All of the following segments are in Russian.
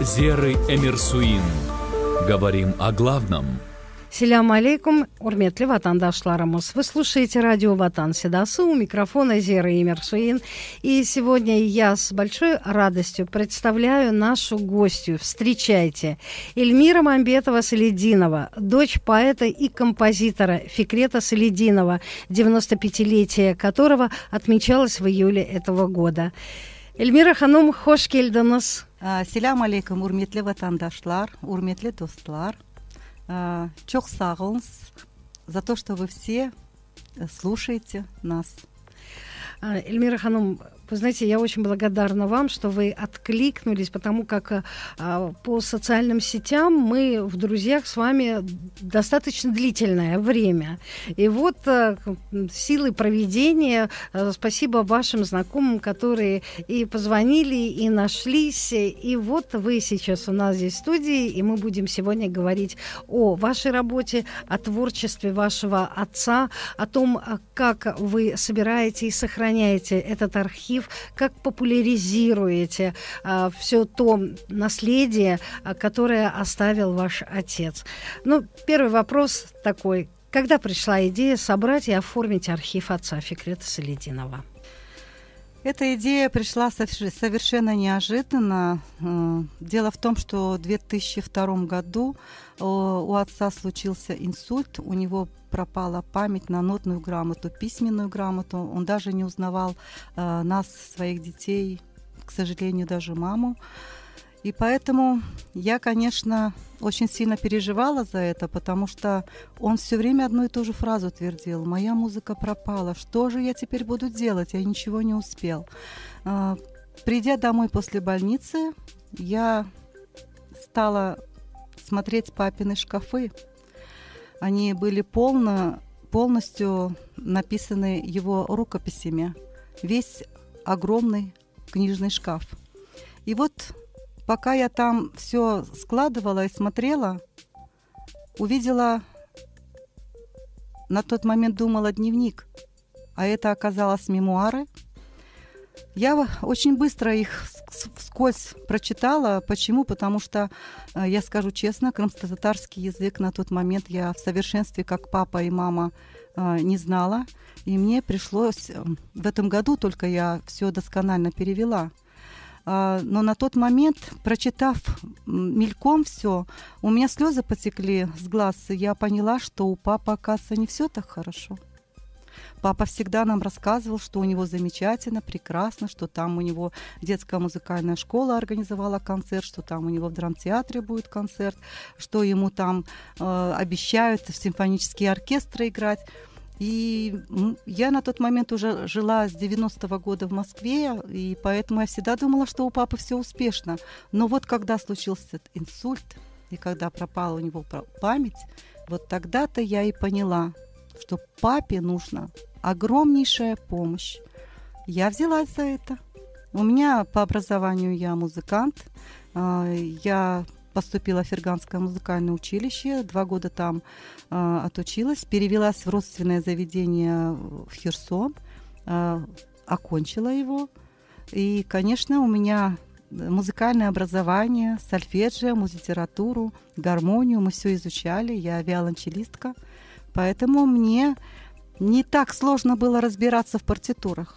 «Зеры Эмирсуин». Говорим о главном – Селям алейкум, урметли ватандашларамус. Вы слушаете радио Ватан Седасу, у микрофона Зера Имерсуин. И сегодня я с большой радостью представляю нашу гостью. Встречайте. Эльмира Мамбетова Солединова, дочь поэта и композитора Фикрета Солединова, 95-летие которого отмечалось в июле этого года. Эльмира Ханум хош келдіңіз. Селям алейкум, урметли ватандашлар, урметли достлар. Чох сағылыңыз за то, что вы все э, слушаете нас. Эльмира Ханум, вы знаете, я очень благодарна вам, что вы откликнулись, потому как а, по социальным сетям мы в друзьях с вами достаточно длительное время. И вот а, силы проведения, а, спасибо вашим знакомым, которые и позвонили, и нашлись. И вот вы сейчас у нас здесь в студии, и мы будем сегодня говорить о вашей работе, о творчестве вашего отца, о том, как вы собираете и сохраняете этот архив коллектив, как популяризируете а, все то наследие, а, которое оставил ваш отец. Ну, первый вопрос такой. Когда пришла идея собрать и оформить архив отца Фикрета Солединова? Эта идея пришла совершенно неожиданно. Э, дело в том, что в 2002 году э, у отца случился инсульт, у него пропала память на нотную грамоту, письменную грамоту. Он даже не узнавал э, нас, своих детей, к сожалению, даже маму. И поэтому я, конечно, очень сильно переживала за это, потому что он все время одну и ту же фразу твердил. Моя музыка пропала. Что же я теперь буду делать? Я ничего не успел. А, придя домой после больницы, я стала смотреть папины шкафы. Они были полно, полностью написаны его рукописями. Весь огромный книжный шкаф. И вот пока я там все складывала и смотрела, увидела, на тот момент думала дневник, а это оказалось мемуары. Я очень быстро их вскользь прочитала. Почему? Потому что, э, я скажу честно, крымско-татарский язык на тот момент я в совершенстве, как папа и мама, э, не знала. И мне пришлось э, в этом году только я все досконально перевела. А, но на тот момент, прочитав мельком все, у меня слезы потекли с глаз, и я поняла, что у папы, оказывается, не все так хорошо. Папа всегда нам рассказывал, что у него замечательно, прекрасно, что там у него детская музыкальная школа организовала концерт, что там у него в драмтеатре будет концерт, что ему там э, обещают в симфонические оркестры играть. И я на тот момент уже жила с 90-го года в Москве, и поэтому я всегда думала, что у папы все успешно. Но вот когда случился инсульт, и когда пропала у него память, вот тогда-то я и поняла, что папе нужна огромнейшая помощь. Я взялась за это. У меня по образованию я музыкант. А, я поступила в Ферганское музыкальное училище, два года там э, отучилась, перевелась в родственное заведение в Херсон, э, окончила его. И, конечно, у меня музыкальное образование, сольфеджио, музлитературу, гармонию, мы все изучали, я виолончелистка, поэтому мне не так сложно было разбираться в партитурах.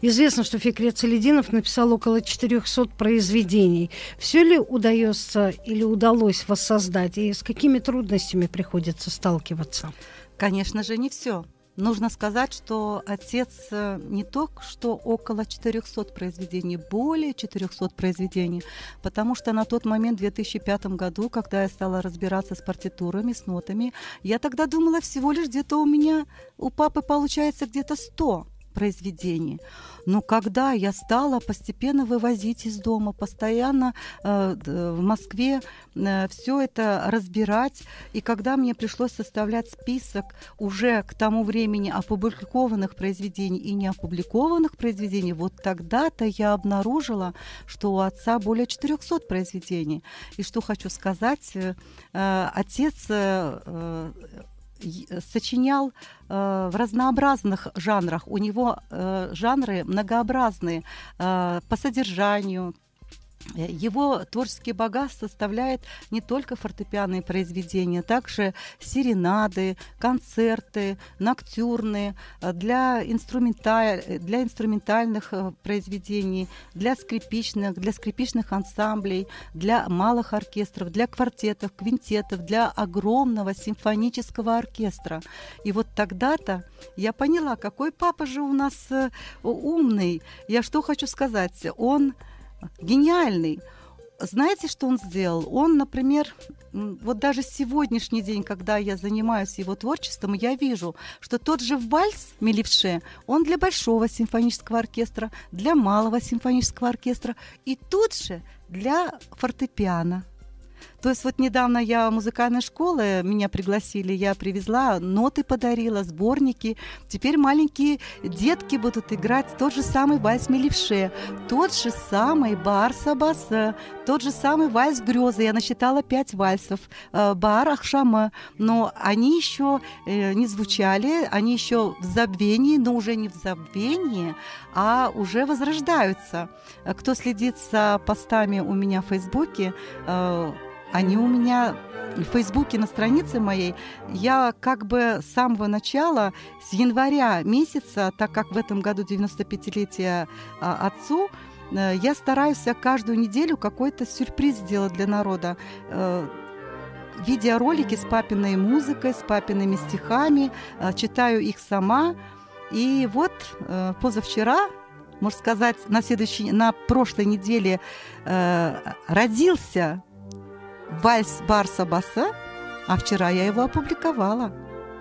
Известно, что Фикрет Салединов написал около 400 произведений. Все ли удается или удалось воссоздать, и с какими трудностями приходится сталкиваться? Конечно же, не все. Нужно сказать, что отец э, не только что около 400 произведений, более 400 произведений, потому что на тот момент, в 2005 году, когда я стала разбираться с партитурами, с нотами, я тогда думала всего лишь где-то у меня, у папы получается где-то 100 произведений. Но когда я стала постепенно вывозить из дома, постоянно э, в Москве э, все это разбирать, и когда мне пришлось составлять список уже к тому времени опубликованных произведений и не опубликованных произведений, вот тогда-то я обнаружила, что у отца более 400 произведений. И что хочу сказать, э отец э, э сочинял э, в разнообразных жанрах. У него э, жанры многообразные э, по содержанию, его творческий багаж составляет не только фортепианные произведения, также серенады, концерты, ноктюрны э, для, инструменталь... для инструментальных э, произведений, для скрипичных, для скрипичных ансамблей, для малых оркестров, для квартетов, квинтетов, для огромного симфонического оркестра. И вот тогда-то я поняла, какой папа же у нас умный. Я что хочу сказать? Он гениальный. Знаете, что он сделал? Он, например, вот даже сегодняшний день, когда я занимаюсь его творчеством, я вижу, что тот же вальс Мелевше, он для большого симфонического оркестра, для малого симфонического оркестра и тут же для фортепиано. То есть вот недавно я музыкальной школе, меня пригласили, я привезла, ноты подарила, сборники. Теперь маленькие детки будут играть тот же самый вальс Мелевше, тот же самый Барса Баса, тот же самый вальс Грезы. Я насчитала пять вальсов. Э, Бар Ахшама. Но они еще э, не звучали, они еще в забвении, но уже не в забвении, а уже возрождаются. Кто следит за постами у меня в Фейсбуке, э, они у меня в Фейсбуке на странице моей. Я как бы с самого начала, с января месяца, так как в этом году 95-летие а, отцу, э, я стараюсь каждую неделю какой-то сюрприз сделать для народа э, видеоролики с папиной музыкой, с папиными стихами, э, читаю их сама. И вот позавчера, можно сказать, на следующей, на прошлой неделе родился вальс Барса Баса, а вчера я его опубликовала.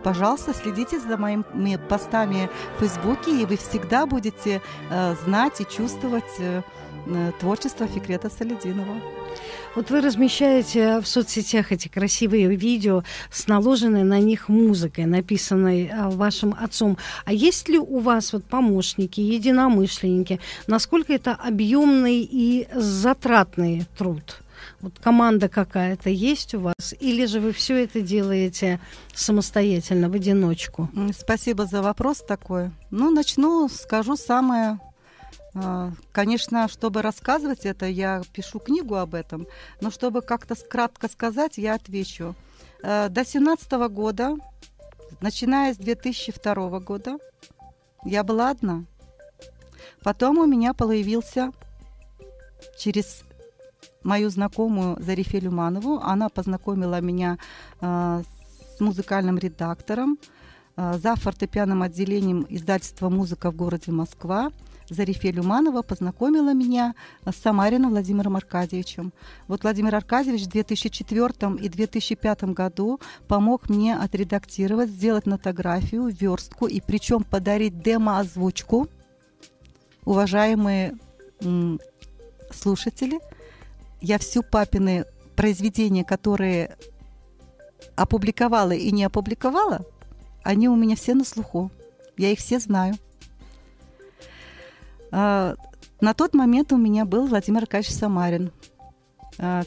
Пожалуйста, следите за моими постами в Фейсбуке, и вы всегда будете э, знать и чувствовать э, э творчество Фикрета Солидинова. Вот вы размещаете в соцсетях эти красивые видео с наложенной на них музыкой, написанной э, вашим отцом. А есть ли у вас вот помощники, единомышленники? Насколько это объемный и затратный труд? Вот команда какая-то есть у вас, или же вы все это делаете самостоятельно, в одиночку? Спасибо за вопрос такой. Ну, начну, скажу самое а, Конечно, чтобы рассказывать это, я пишу книгу об этом, но чтобы как-то кратко сказать, я отвечу. Э, до 17 года, начиная с 2002 года, я была одна. Потом у меня появился через мою знакомую Зарифе Люманову. Она познакомила меня э, с музыкальным редактором э, за фортепианным отделением издательства «Музыка» в городе Москва. Зарифе Люманова познакомила меня с Самарином Владимиром Аркадьевичем. Вот Владимир Аркадьевич в 2004 и 2005 году помог мне отредактировать, сделать нотографию, верстку и причем подарить демо-озвучку. Уважаемые слушатели – я всю папины произведения, которые опубликовала и не опубликовала, они у меня все на слуху. Я их все знаю. А, на тот момент у меня был Владимир Аркадьевич Самарин. А,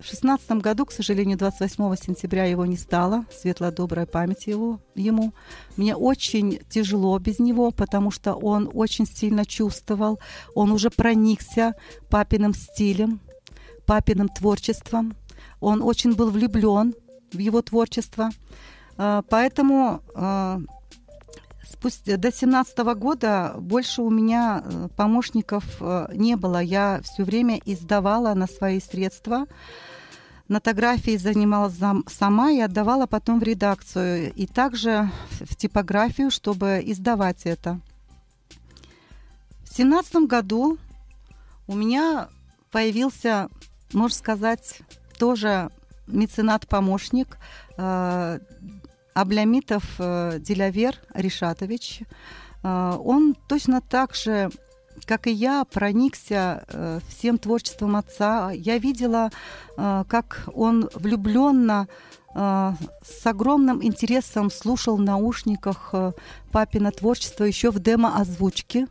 в шестнадцатом году, к сожалению, 28 сентября его не стало, светлая добрая память его, ему. Мне очень тяжело без него, потому что он очень сильно чувствовал, он уже проникся папиным стилем, папиным творчеством. Он очень был влюблен в его творчество. А, поэтому а, спустя, до 17 года больше у меня э, помощников э, не было. Я все время издавала на свои средства. Нотографией занималась сама и отдавала потом в редакцию. И также в типографию, чтобы издавать это. В 17 году у меня появился можно сказать, тоже меценат-помощник э, Аблямитов э, Делявер Ришатович. Э, он точно так же, как и я, проникся э, всем творчеством отца. Я видела, э, как он влюбленно э, с огромным интересом слушал в наушниках э, папина творчество еще в демо-озвучке,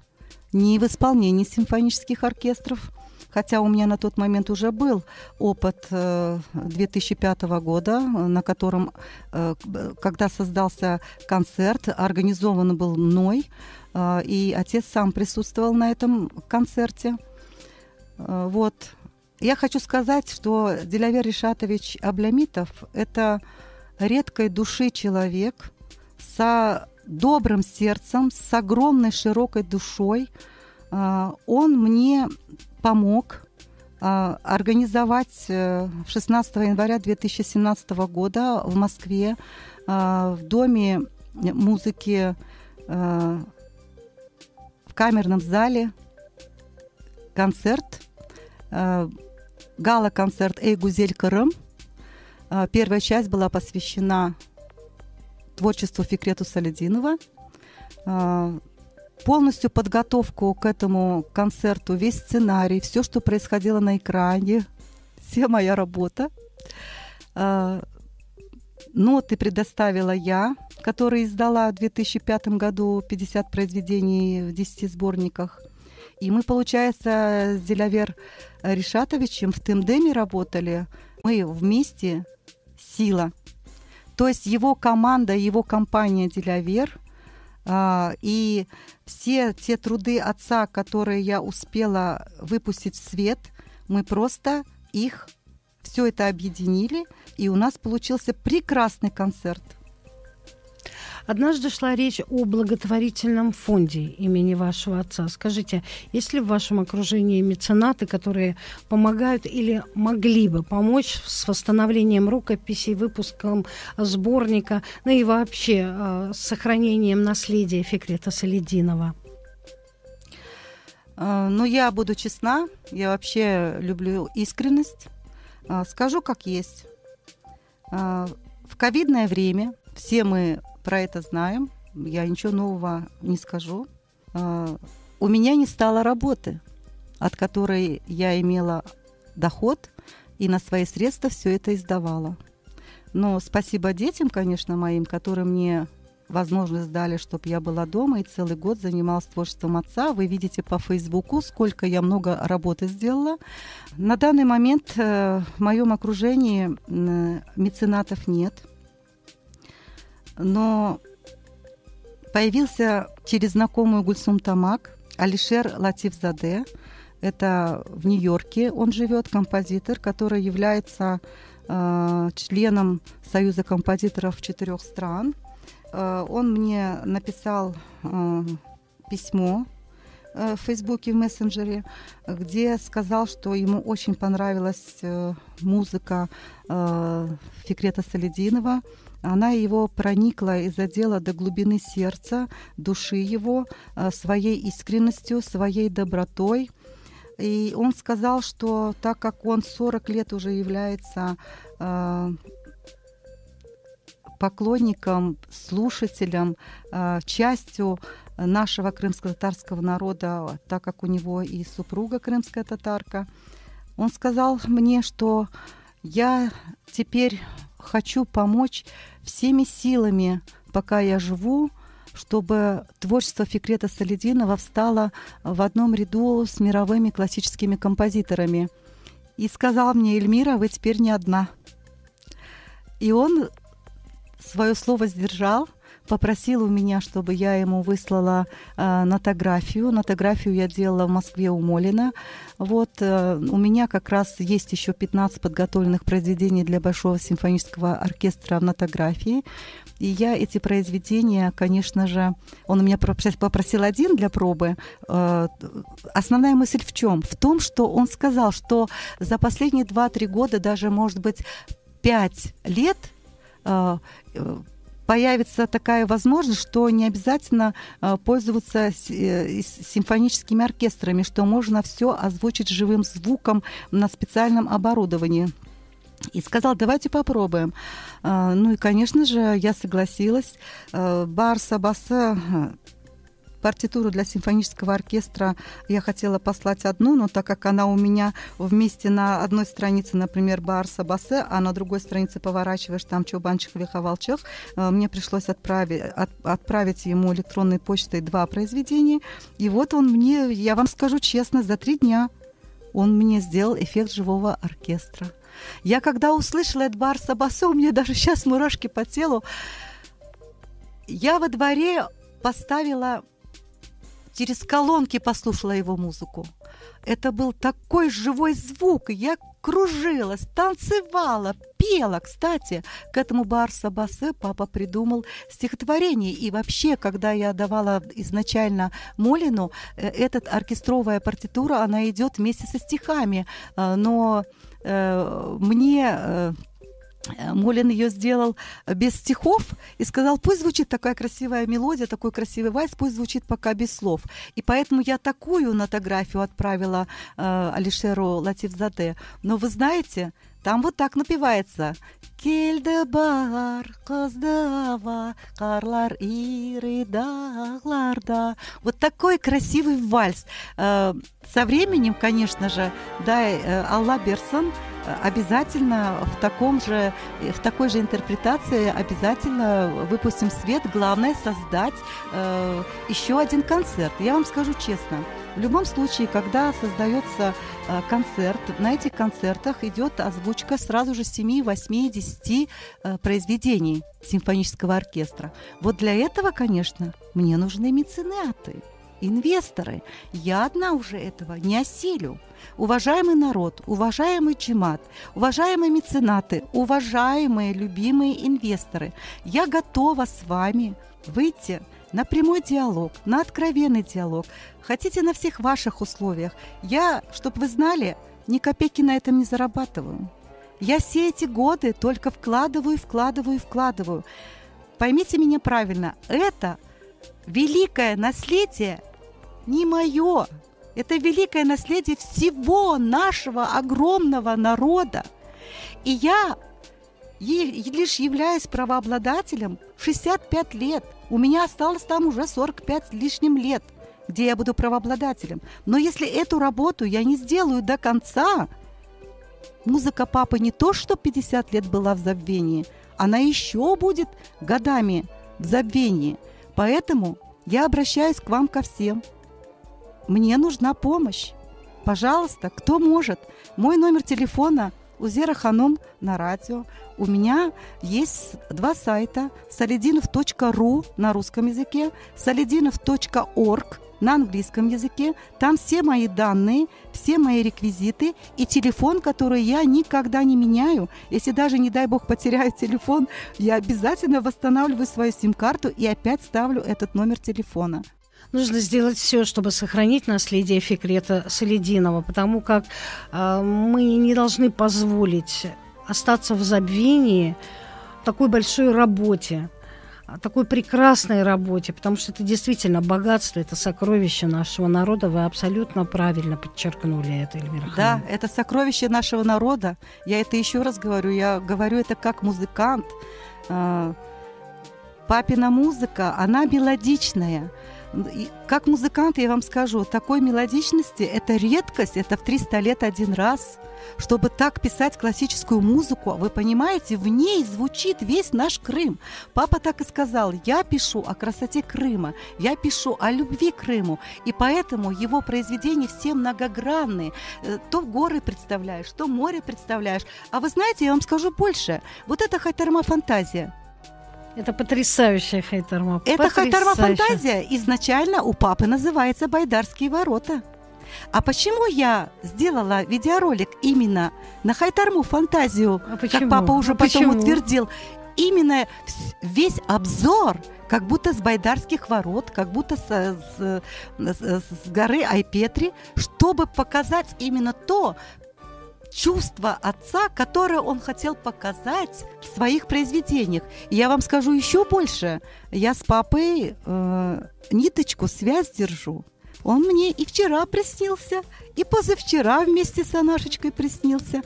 не в исполнении симфонических оркестров – хотя у меня на тот момент уже был опыт 2005 э, года, на котором, э, когда создался концерт, организован был мной, э, и отец сам присутствовал на этом концерте. Вот. Я хочу сказать, что Делявер Ришатович Аблямитов – это редкой души человек с добрым сердцем, с огромной широкой душой. Он мне помог э, организовать 16 января 2017 года в Москве в Доме музыки в камерном зале концерт, э, гала-концерт «Эй, Гузель Крым». Э, первая часть была посвящена творчеству Фикрету Салединова. Полностью подготовку к этому концерту, весь сценарий, все, что происходило на экране, вся моя работа. Ноты предоставила я, которые издала в 2005 году 50 произведений в 10 сборниках – и мы, получается, с Делявер Решатовичем в Тендеме работали. Мы вместе сила. То есть его команда, его компания Делявер а, и все те труды отца, которые я успела выпустить в свет, мы просто их все это объединили, и у нас получился прекрасный концерт – Однажды шла речь о благотворительном фонде имени вашего отца. Скажите, есть ли в вашем окружении меценаты, которые помогают или могли бы помочь с восстановлением рукописей, выпуском сборника, ну и вообще э, с сохранением наследия Фикрета Солидинова? А, ну, я буду честна, я вообще люблю искренность. А, скажу, как есть. В ковидное время все мы про это знаем. Я ничего нового не скажу. А, у меня не стало работы, от которой я имела доход и на свои средства все это издавала. Но спасибо детям, конечно, моим, которые мне возможность дали, чтобы я была дома и целый год занималась творчеством отца. Вы видите по Фейсбуку, сколько я много работы сделала. На данный момент э, в моем окружении меценатов нет – но появился через знакомую Гульсум Тамак Алишер Латифзаде. Это в Нью-Йорке он живет, композитор, который является э, членом Союза композиторов четырех стран. Э, он мне написал э, письмо э, в Фейсбуке, в мессенджере, где сказал, что ему очень понравилась э, музыка э, Фикрета Салединова, она его проникла и задела до глубины сердца, души его, э, своей искренностью, своей добротой. И он сказал, что так как он 40 лет уже является э, поклонником, слушателем, э, частью нашего крымско-татарского народа, так как у него и супруга крымская татарка, он сказал мне, что я теперь хочу помочь всеми силами, пока я живу, чтобы творчество Фикрета Солидинова встало в одном ряду с мировыми классическими композиторами. И сказал мне, Эльмира, вы теперь не одна. И он свое слово сдержал – попросил у меня, чтобы я ему выслала э, нотографию. Нотографию я делала в Москве у Молина. Вот э, у меня как раз есть еще 15 подготовленных произведений для Большого симфонического оркестра в нотографии. И я эти произведения, конечно же, он у меня попросил один для пробы. Э, основная мысль в чем? В том, что он сказал, что за последние 2-3 года, даже, может быть, 5 лет э, появится такая возможность, что не обязательно э, пользоваться э, симфоническими оркестрами, что можно все озвучить живым звуком на специальном оборудовании. И сказал, давайте попробуем. Э, ну и, конечно же, я согласилась. Барса Баса партитуру для симфонического оркестра я хотела послать одну, но так как она у меня вместе на одной странице, например, Барса Басе, а на другой странице поворачиваешь там Чубанчик Веховалчех, э, мне пришлось отправить, от, отправить ему электронной почтой два произведения. И вот он мне, я вам скажу честно, за три дня он мне сделал эффект живого оркестра. Я когда услышала от Барса Басе, у меня даже сейчас мурашки по телу. Я во дворе поставила через колонки послушала его музыку. это был такой живой звук. Я кружилась, танцевала, пела. Кстати, к этому Барса Басе папа придумал стихотворение. И вообще, когда я давала изначально Молину, э, эта оркестровая партитура, она идет вместе со стихами. Э, но э, мне Э, Молин ее сделал без стихов и сказал, пусть звучит такая красивая мелодия, такой красивый вальс, пусть звучит пока без слов. И поэтому я такую нотографию отправила э, Алишеру Латифзаде. Но вы знаете, там вот так напевается. Келді бар қыздава, қарлар ири дағларда. Вот такой красивый вальс. Э, со временем, конечно же, да, э, Алла Берсон э, обязательно в таком же, в такой же интерпретации обязательно выпустим свет. Главное создать еще один концерт. Я вам скажу честно, в любом случае, когда создается э, концерт, на этих концертах идет озвучка сразу же 7, 8, 10 э, произведений симфонического оркестра. Вот для этого, конечно, мне нужны меценаты, инвесторы. Я одна уже этого не осилю. Уважаемый народ, уважаемый Чемат, уважаемые меценаты, уважаемые любимые инвесторы, я готова с вами выйти на прямой диалог, на откровенный диалог. Хотите на всех ваших условиях. Я, чтобы вы знали, ни копейки на этом не зарабатываю. Я все эти годы только вкладываю, вкладываю, вкладываю. Поймите меня правильно, это великое наследие не мое. Это великое наследие всего нашего огромного народа. И я лишь являюсь правообладателем 65 лет. У меня осталось там уже 45 с лишним лет, где я буду правообладателем. Но если эту работу я не сделаю до конца, музыка папы не то, что 50 лет была в забвении, она еще будет годами в забвении. Поэтому я обращаюсь к вам ко всем. Мне нужна помощь. Пожалуйста, кто может? Мой номер телефона – Узера Ханом на радио. У меня есть два сайта. солидинов.ру на русском языке, солидинов.орг на английском языке. Там все мои данные, все мои реквизиты и телефон, который я никогда не меняю. Если даже, не дай бог, потеряю телефон, я обязательно восстанавливаю свою сим-карту и опять ставлю этот номер телефона нужно сделать все, чтобы сохранить наследие Фикрета Солидинова, потому как э, мы не должны позволить остаться в забвении такой большой работе, такой прекрасной работе, потому что это действительно богатство, это сокровище нашего народа. Вы абсолютно правильно подчеркнули это, Эльмира Да, это сокровище нашего народа. Я это еще раз говорю. Я говорю это как музыкант. А, папина музыка, она мелодичная. Как музыкант, я вам скажу, такой мелодичности – это редкость, это в 300 лет один раз. Чтобы так писать классическую музыку, вы понимаете, в ней звучит весь наш Крым. Папа так и сказал, я пишу о красоте Крыма, я пишу о любви к Крыму, и поэтому его произведения все многогранные. Э, то горы представляешь, то море представляешь. А вы знаете, я вам скажу больше, вот это хайтарма фантазия – это потрясающая хайтерма. Это хайтерма фантазия изначально у папы называется «Байдарские ворота». А почему я сделала видеоролик именно на хайтарму фантазию, а как папа уже а потом почему? утвердил? Именно весь обзор как будто с байдарских ворот, как будто с, с, с, с горы Айпетри, чтобы показать именно то, чувство отца, которое он хотел показать в своих произведениях. И я вам скажу еще больше. Я с папой э, ниточку, связь держу. Он мне и вчера приснился, и позавчера вместе с Анашечкой приснился.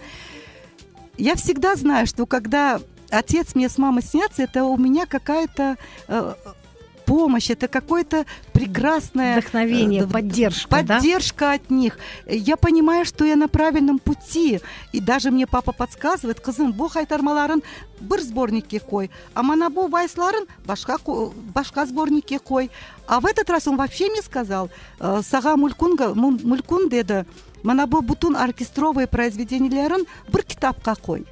Я всегда знаю, что когда отец мне с мамой снятся, это у меня какая-то э, помощь, это какое-то прекрасное... Вдохновение, э, поддержка, Поддержка да? от них. Я понимаю, что я на правильном пути. И даже мне папа подсказывает, кызым, бу хайтармаларын бір сборнике кой, а манабу вайсларын башка, башка сборнике кой. А в этот раз он вообще мне сказал, «Э, сага мулькунга, мулькун деди, манабу бутун оркестровые произведенияларын бір китапқа қой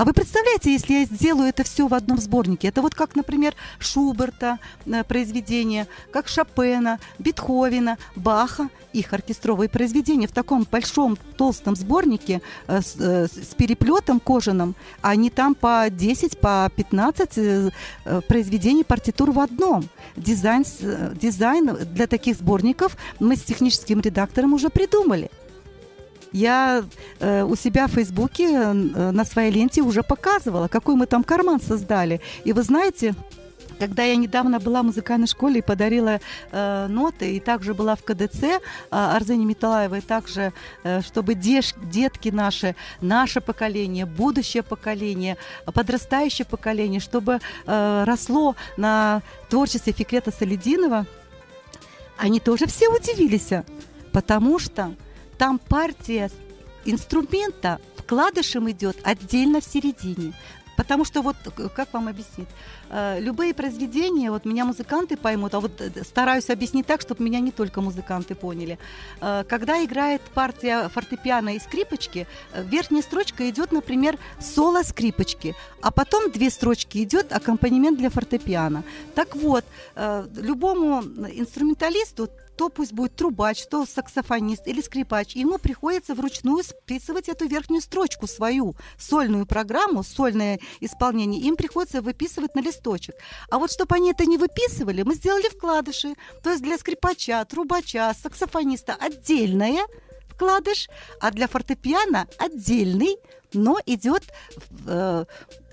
А вы представляете, если я сделаю это все в одном сборнике? Это вот как, например, Шуберта э, произведения, как Шопена, Бетховена, Баха, их оркестровые произведения в таком большом толстом сборнике э, с, э, с переплетом кожаным. Они там по 10, по 15 э, э, произведений партитур в одном. Дизайн, дизайн для таких сборников мы с техническим редактором уже придумали. Я э, у себя в Фейсбуке э, на своей ленте уже показывала, какой мы там карман создали. И вы знаете, когда я недавно была в музыкальной школе и подарила э, ноты, и также была в КДЦ э, Арзене Металаевой, также, э, чтобы деш, детки наши, наше поколение, будущее поколение, подрастающее поколение, чтобы э, росло на творчестве Фикрета Солидинова, они тоже все удивились, потому что там партия инструмента вкладышем идет отдельно в середине. Потому что вот, как вам объяснить, э, любые произведения, вот меня музыканты поймут, а вот э, стараюсь объяснить так, чтобы меня не только музыканты поняли. Э, когда играет партия фортепиано и скрипочки, верхняя строчка идет, например, соло скрипочки, а потом две строчки идет аккомпанемент для фортепиано. Так вот, любому инструменталисту то пусть будет трубач, то саксофонист или скрипач, ему приходится вручную списывать эту верхнюю строчку свою, сольную программу, сольное исполнение, им приходится выписывать на листочек. А вот чтобы они это не выписывали, мы сделали вкладыши, то есть для скрипача, трубача, саксофониста отдельное вкладыш, а для фортепиано отдельный, но идет э,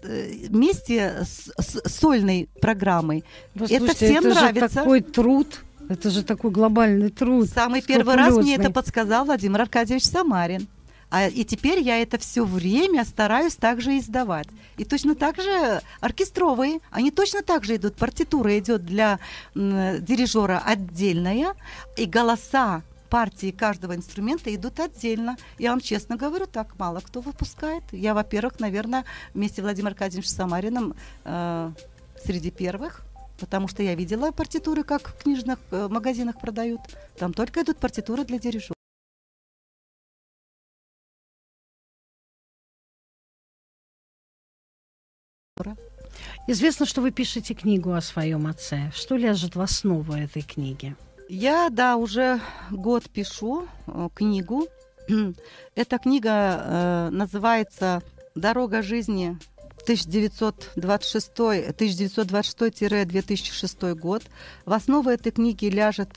вместе с, с сольной программой. Вы это всем это нравится. Же такой труд. Это же такой глобальный труд. Самый первый раз мне это подсказал Владимир Аркадьевич Самарин. А, и теперь я это все время стараюсь также издавать. И точно так же оркестровые, они точно так же идут. Партитура идет для м, дирижера отдельная, и голоса партии каждого инструмента идут отдельно. Я вам честно говорю, так мало кто выпускает. Я, во-первых, наверное, вместе с Владимиром Аркадьевичем Самарином э, среди первых. Потому что я видела партитуры, как в книжных э, магазинах продают. Там только идут партитуры для дирижера. Известно, что вы пишете книгу о своем отце. Что ляжет в основу этой книги? Я, да, уже год пишу э, книгу. Эта книга э, называется «Дорога жизни 1926-2006 год. В основу этой книги ляжет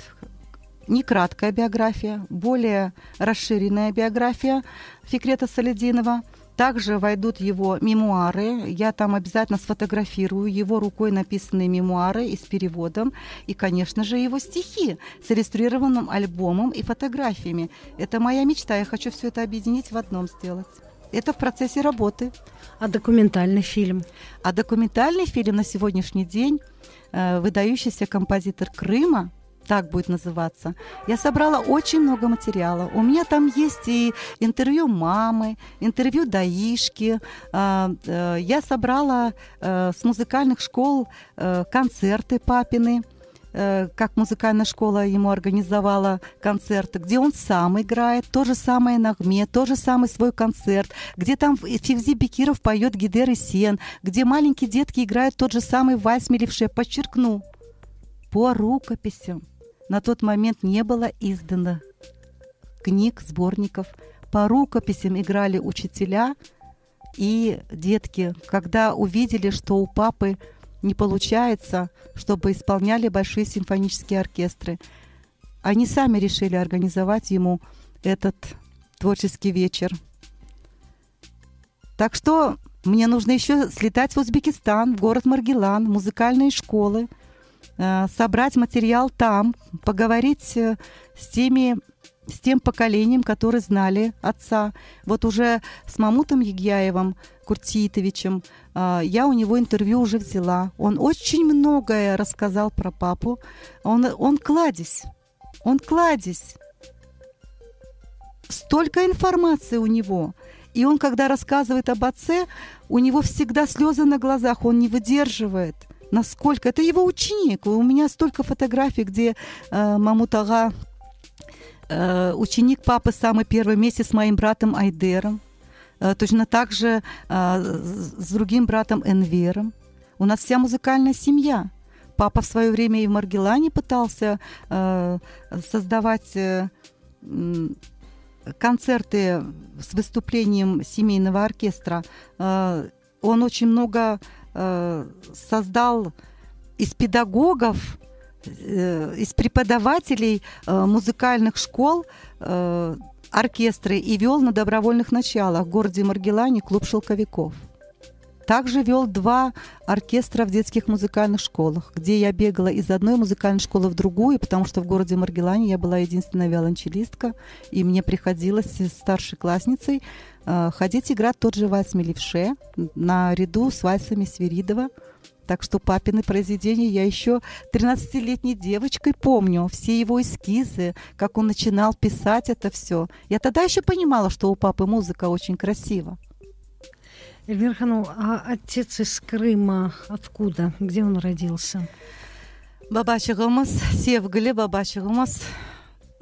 не краткая биография, более расширенная биография Фикрета Солидинова. Также войдут его мемуары. Я там обязательно сфотографирую его рукой написанные мемуары и с переводом. И, конечно же, его стихи с иллюстрированным альбомом и фотографиями. Это моя мечта. Я хочу все это объединить в одном сделать. Это в процессе работы. А документальный фильм? А документальный фильм на сегодняшний день э, выдающийся композитор Крыма так будет называться. Я собрала очень много материала. У меня там есть и интервью мамы, интервью Даишки. Э, э, я собрала э, с музыкальных школ концерты папины. Э, как музыкальная школа ему организовала концерты, где он сам играет, то же самое Нагме, то же самый свой концерт, где там Фивзи Бекиров поет Гидер и Сен, где маленькие детки играют тот же самый вальс Мелевше. Подчеркну, по рукописям. На тот момент не было издано книг, сборников. По рукописям играли учителя и детки, когда увидели, что у папы не получается, чтобы исполняли большие симфонические оркестры. Они сами решили организовать ему этот творческий вечер. Так что мне нужно еще слетать в Узбекистан, в город Маргилан, в музыкальные школы, э, собрать материал там, поговорить э, с теми с тем поколением, которые знали отца. Вот уже с Мамутом Егяевым, Куртитовичем, а, я у него интервью уже взяла. Он очень многое рассказал про папу. Он, он кладезь. Он кладезь. Столько информации у него. И он, когда рассказывает об отце, у него всегда слезы на глазах, он не выдерживает. Насколько? Это его ученик. У меня столько фотографий, где э, Мамутага, э, ученик папы самый первый вместе с моим братом Айдером точно так же с другим братом Энвером. У нас вся музыкальная семья. Папа в свое время и в Маргелане пытался создавать концерты с выступлением семейного оркестра. Он очень много создал из педагогов, э, из преподавателей э, музыкальных школ э, оркестры и вел на добровольных началах в городе Маргелане клуб шелковиков. Также вел два оркестра в детских музыкальных школах, где я бегала из одной музыкальной школы в другую, потому что в городе Маргелане я была единственная виолончелистка, и мне приходилось с старшей классницей э, ходить играть тот же вальс Мелевше на ряду с вальсами Свиридова – так что папины произведения я еще 13-летней девочкой помню. Все его эскизы, как он начинал писать это все. Я тогда еще понимала, что у папы музыка очень красива. Эльвира Хану, а отец из Крыма откуда? Где он родился? Бабачығымыз, Севгілі бабачығымыз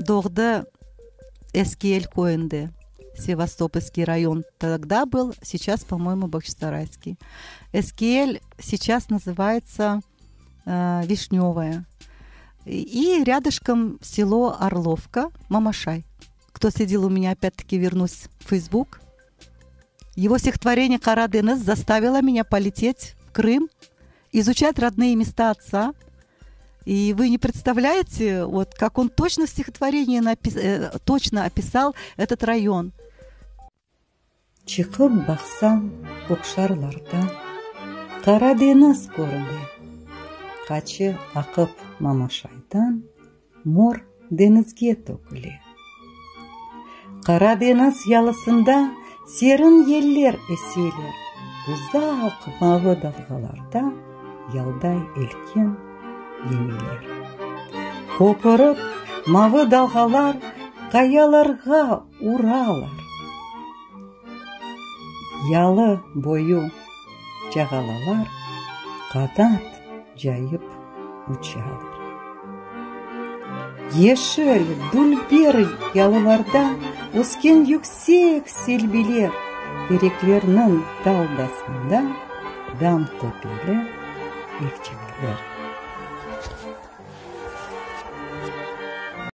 доғды Эскель Коэнде. Севастопольский район тогда был, сейчас, по-моему, Бахчисарайский. Эскель сейчас называется э, Вишневая. И рядышком село Орловка, Мамашай. Кто следил у меня, опять-таки вернусь в Facebook. Его стихотворение «Караденес» заставило меня полететь в Крым, изучать родные места отца. И вы не представляете, вот как он точно в стихотворении напис... э, точно описал этот район – Чықып бақсам оқшарларда қара деңіз көрінді қачы ақып мамашайдан мор деңізге төгіле қара деңіз ялысында серін еллер эселер ұзақ мағы далғаларда ялдай үлкен емелер. Қопырып мағы далғалар қаяларға уралар. Ялы бою жағалалар қанат жайып учалар Ешіл, дүлбер ялыларда өскен yüksek селбилер Береклерінің далдасында дам топелі екчелер